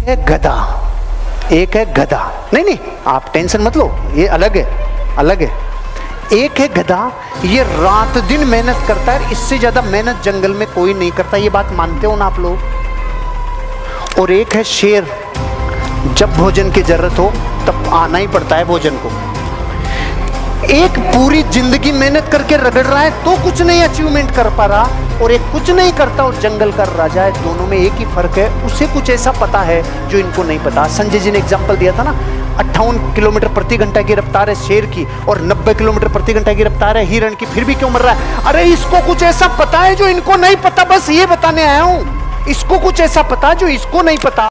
है गधा एक है गधा नहीं नहीं, आप टेंशन मत लो, ये अलग है अलग है। एक है गधा ये रात दिन मेहनत करता है, इससे ज़्यादा मेहनत जंगल में कोई नहीं करता, ये बात मानते हो ना आप लोग? और एक है शेर, जब भोजन की ज़रूरत हो, तब आना ही पड़ता है भोजन को। एक पूरी ज़िंदगी मेहनत करके रगड़ रहा है तो कुछ नहीं अचीवमेंट कर पा रहा और एक कुछ नहीं करता और जंगल का राजा है। दोनों में एक ही फ़र्क है, उसे कुछ ऐसा पता है जो इनको नहीं पता। संजय जी ने एग्ज़ाम्पल दिया था ना, अट्ठावन किलोमीटर प्रति घंटा की रफ्तार है शेर की और 90 किलोमीटर प्रति घंटा की रफ्तार है हिरण की, फिर भी क्यों मर रहा है? अरे इसको कुछ ऐसा पता है जो इनको नहीं पता, बस ये बताने आया हूँ। इसको कुछ ऐसा पता जो इसको नहीं पता।